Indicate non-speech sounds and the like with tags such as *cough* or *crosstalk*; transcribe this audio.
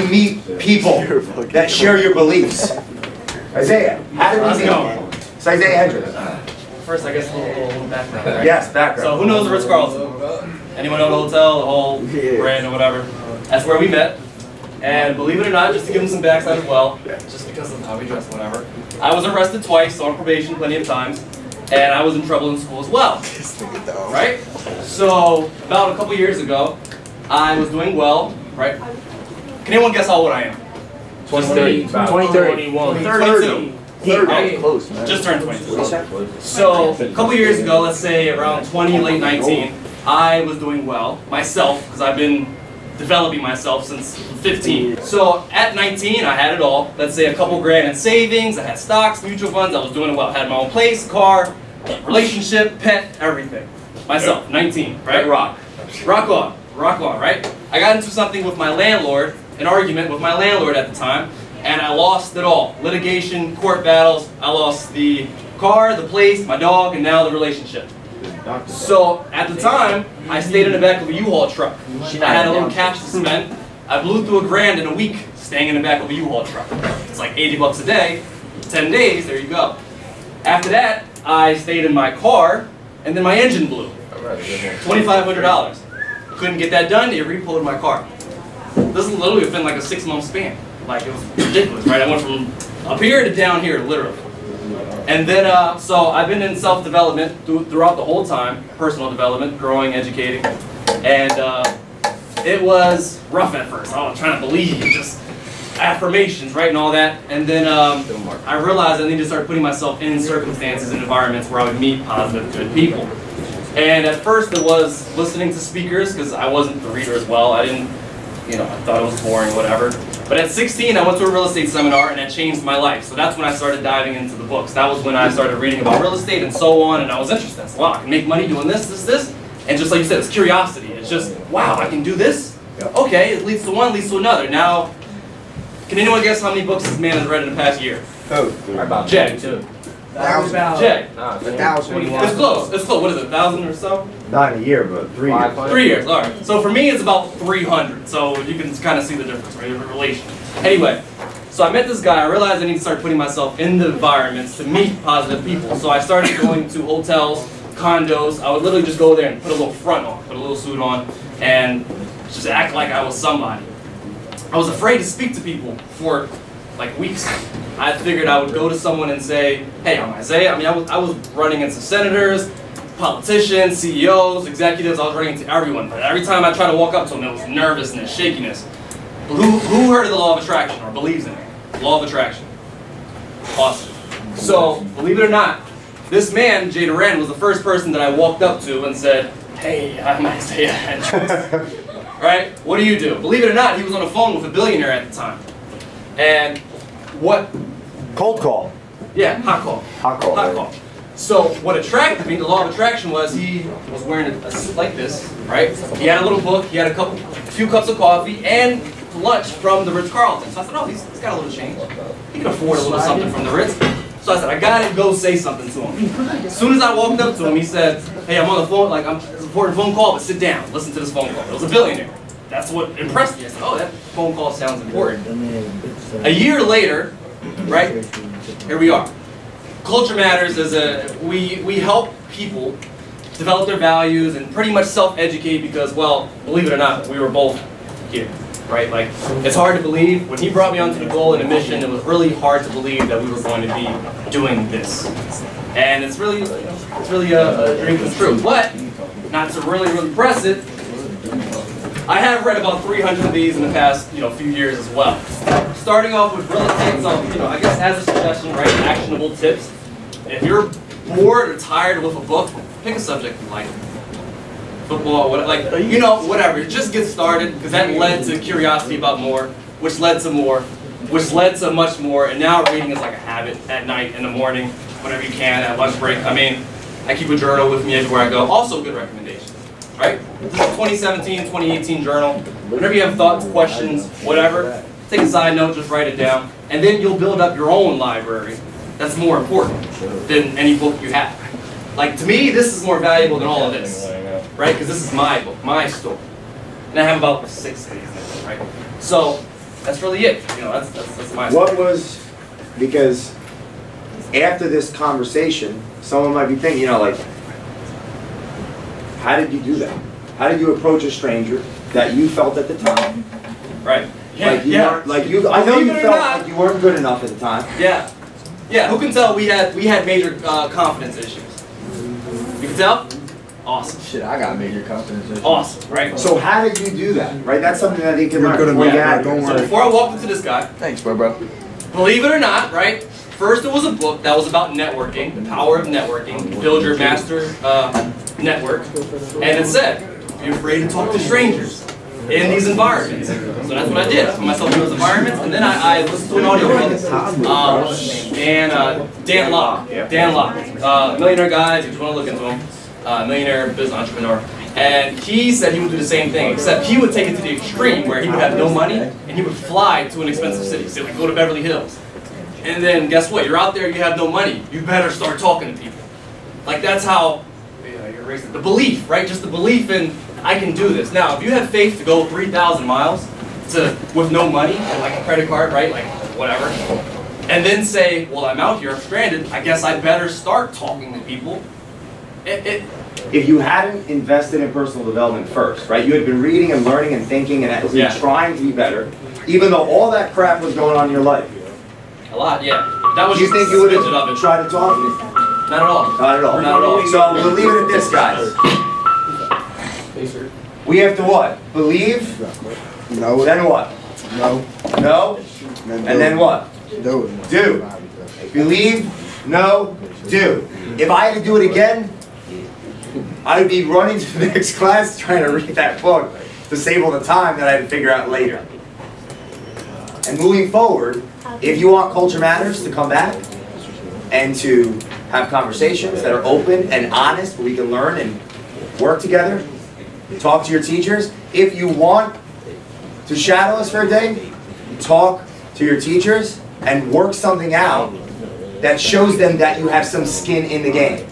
you meet people *laughs* that share your beliefs? Isaiah, how did we meet? go. It's Isaiah Hendricks. First, I guess a little, little background. Right? Yes, So who knows the Ritz Carlton? Anyone know the hotel, the whole brand or whatever? That's where we met. And believe it or not, just to give them some backside as well, just because of how we dress, whatever. I was arrested twice, on probation plenty of times, and I was in trouble in school as well. *laughs* Right? So about a couple years ago, I was doing well. Right? Can anyone guess how old I am? 2030. 2030. 32. Thirty. Close, man. Just turned 22. So a couple years ago, let's say around 20, late 19, I was doing well myself because I've been developing myself since 15. So at 19, I had it all. Let's say a couple grand in savings. I had stocks, mutual funds. I was doing well. I had my own place, car, relationship, pet, everything. Myself, 19, right? Rock. Rock on. Rock on, right? I got into something with my landlord, an argument with my landlord at the time, and I lost it all. Litigation, court battles. I lost the car, the place, my dog, and now the relationship. So at the time, I stayed in the back of a U-Haul truck. I had a little cash to spend. I blew through a grand in a week staying in the back of a U-Haul truck. It's like 80 bucks a day. 10 days, there you go. After that, I stayed in my car, and then my engine blew. $2,500. Couldn't get that done, it repulled my car. This is literally within like a six month span. Like it was ridiculous, right? I went from up here to down here, literally. And then, uh, so I've been in self-development through, throughout the whole time, personal development, growing, educating, and uh, it was rough at first. I was trying to believe, just affirmations, right, and all that. And then um, I realized I need to start putting myself in circumstances and environments where I would meet positive, good people. And at first it was listening to speakers because I wasn't the reader as well. I didn't, you know, I thought it was boring, whatever. But at 16, I went to a real estate seminar and it changed my life. So that's when I started diving into the books. That was when I started reading about real estate and so on, and I was interested. So, wow, I can make money doing this, this, this. And just like you said, it's curiosity. It's just, wow, I can do this? Okay, it leads to one, leads to another. Now, can anyone guess how many books this man has read in the past year? Oh, about Jay. two. Thousand. Jay. Nah, A thousand. It's close. It's close. What is it, a thousand or so? Not in a year, but three Five years. Three years, all right. So for me, it's about 300. So you can kind of see the difference, right? The relation. Anyway, so I met this guy. I realized I need to start putting myself in the environments to meet positive people. So I started going to hotels, condos. I would literally just go there and put a little front on, put a little suit on, and just act like I was somebody. I was afraid to speak to people for like weeks. I figured I would go to someone and say, "Hey, I'm Isaiah." I mean, I was, I was running into senators, politicians, CEOs, executives. I was running into everyone. But every time I tried to walk up to them, there was nervousness, shakiness. Who, who heard of the law of attraction or believes in it? Law of attraction. Awesome. So, believe it or not, this man, Jay Duran, was the first person that I walked up to and said, "Hey, I'm Isaiah Hendricks." *laughs* right? What do you do? Believe it or not, he was on the phone with a billionaire at the time. And what? Cold call. Yeah, hot call. Hot call. Hot call. So what attracted me, the law of attraction, was he was wearing a, a suit like this, right? He had a little book, he had a couple, a few cups of coffee, and lunch from the Ritz Carlton. So I said, oh, he's, he's got a little change. He can afford a little something from the Ritz. So I said, I gotta go say something to him. As soon as I walked up to him, he said, hey, I'm on the phone, like, I'm, it's an important phone call, but sit down, listen to this phone call. It was a billionaire. That's what impressed me. I said, oh, that phone call sounds important. A year later, right, here we are. Culture Matters is a, we, we help people develop their values and pretty much self-educate because, well, believe it or not, we were both here, right? Like, it's hard to believe. When he brought me onto the goal and the mission, it was really hard to believe that we were going to be doing this. And it's really, it's really a, a dream come true. But, not to really, really press it, I have read about 300 of these in the past, you know, few years as well. Starting off with real estate, so, you know, I guess as a suggestion, right, actionable tips. If you're bored or tired with a book, pick a subject you like. Football, what, like, you know, whatever. Just get started, because that led to curiosity about more, which led to more, which led to much more, and now reading is like a habit at night, in the morning, whenever you can, at lunch break. I mean, I keep a journal with me everywhere I go. Also good recommendations, right? This is 2017, 2018 journal. Whenever you have thoughts, questions, whatever, take a side note, just write it down. And then you'll build up your own library that's more important than any book you have. Like, to me, this is more valuable than all of this, right? Because this is my book, my story. And I have about six of these, right? So, that's really it. You know, that's that's, that's my. What was, because after this conversation, someone might be thinking, you know, like, how did you do that? How did you approach a stranger that you felt at the time? Right. Yeah. Like you yeah. weren't, like you, I know Believe you felt not- like you weren't good enough at the time. Yeah. Yeah, who can tell we had we had major uh, confidence issues? You can tell? Awesome. Shit, I got major confidence issues. Awesome, right? So how did you do that, right? That's something that you can You're learn. good before you enough, get bro. out Don't worry. So before I walked into this guy, Thanks, bro, bro. believe it or not, right? First, it was a book that was about networking, the power of networking, build your master uh, network, and it said, be afraid to talk to strangers in these environments. So that's what I did. I put myself in those environments, and then I, I listened to an audiobook. Um, and uh, Dan Lok, Dan Lok, uh, millionaire guy. If you want to look into him, uh, millionaire business entrepreneur. And he said he would do the same thing, except he would take it to the extreme where he would have no money and he would fly to an expensive city. Say like go to Beverly Hills. And then guess what? You're out there, you have no money. You better start talking to people. Like that's how the belief, right? Just the belief in I can do this. Now, if you have faith to go 3,000 miles to with no money and like a credit card, right? Like whatever. And then say, well, I'm out here, I'm stranded. I guess I better start talking to people. It, it, If you hadn't invested in personal development first, right? You had been reading and learning and thinking and actually Yeah. trying to be better, even though all that crap was going on in your life. a lot, yeah. That was Do you think you would a smidgen of have tried to talk to me? Not at all. Not at all. Not at all. So we'll leave it at this, guys. We have to what? Believe, No, then what? no. No, and then what? Do it. Do. Believe, no, do. If I had to do it again, I would be running *laughs* to the next class trying to read that book to save all the time that I had to figure out later. And moving forward, if you want Culture Matters to come back and to have conversations that are open and honest, where we can learn and work together, talk to your teachers. If you want to shadow us for a day, talk to your teachers and work something out that shows them that you have some skin in the game.